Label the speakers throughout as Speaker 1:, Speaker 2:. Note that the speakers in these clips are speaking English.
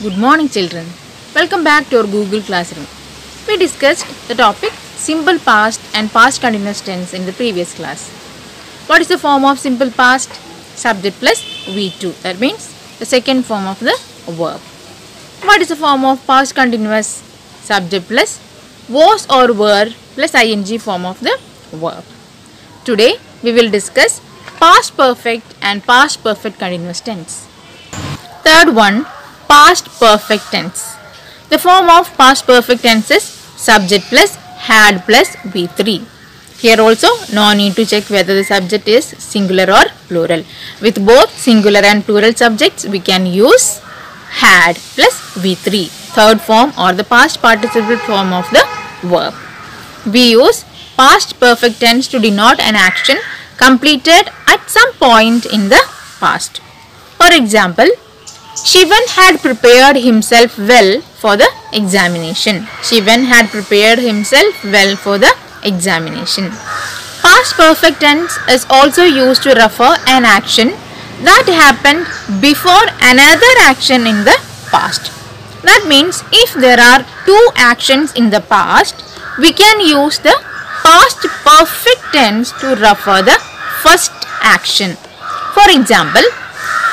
Speaker 1: Good morning children. Welcome back to our Google Classroom. We discussed the topic simple past and past continuous tense in the previous class. What is the form of simple past? Subject plus V2. That means the second form of the verb. What is the form of past continuous? Subject plus was or were plus ing form of the verb. Today we will discuss past perfect and past perfect continuous tense. Third one, past perfect tense. The form of past perfect tense is subject plus had plus V3. Here also no need to check whether the subject is singular or plural. With both singular and plural subjects we can use had plus V3 third form or the past participle form of the verb. We use past perfect tense to denote an action completed at some point in the past. For example, Shivan had prepared himself well for the examination. Shivan had prepared himself well for the examination. Past perfect tense is also used to refer an action that happened before another action in the past. That means if there are two actions in the past, we can use the past perfect tense to refer the first action. For example,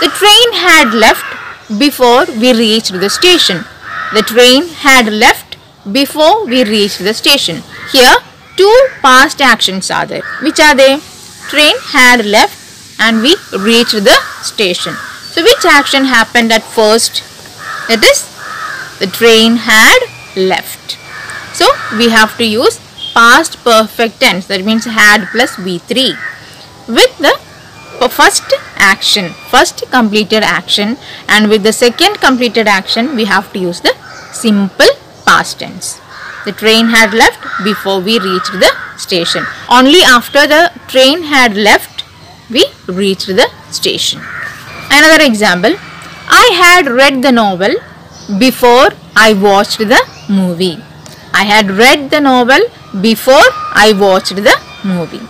Speaker 1: the train had left before we reached the station. The train had left before we reached the station. Here, two past actions are there. Which are they? Train had left and we reached the station. So, which action happened at first? That is, the train had left. So, we have to use past perfect tense. That means had plus V3 with the first action first completed action and with the second completed action we have to use the simple past tense. The train had left before we reached the station. Only after the train had left we reached the station. Another example i had read the novel before i watched the movie. I had read the novel before i watched the movie.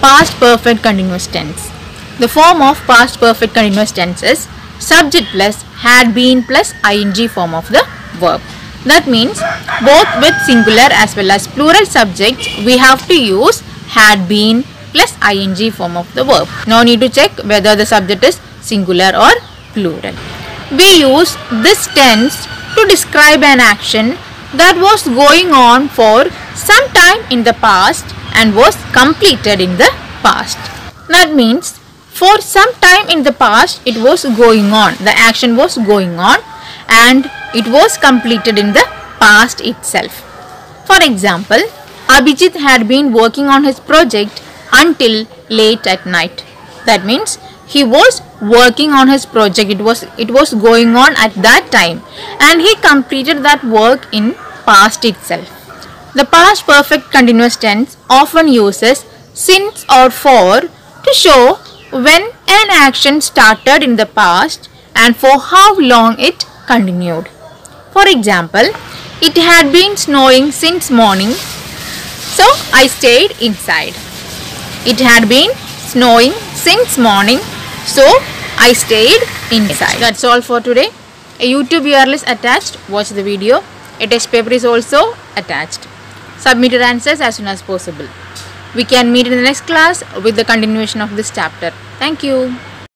Speaker 1: Past perfect continuous tense the form of past perfect continuous tense is subject plus had been plus ing form of the verb. That means both with singular as well as plural subjects we have to use had been plus ing form of the verb. No need to check whether the subject is singular or plural. We use this tense to describe an action that was going on for some time in the past and was completed in the past. That means for some time in the past it was going on. The action was going on and it was completed in the past itself. For example abhijit had been working on his project until late at night. That means he was working on his project. It was it was going on at that time and he completed that work in past itself. The past perfect continuous tense often uses since or for to show when an action started in the past and for how long it continued. For example, it had been snowing since morning, so I stayed inside. It had been snowing since morning, so I stayed inside. That's all for today. A YouTube URL is attached. Watch the video. A test paper is also attached. Submit your answers as soon as possible. We can meet in the next class with the continuation of this chapter. Thank you.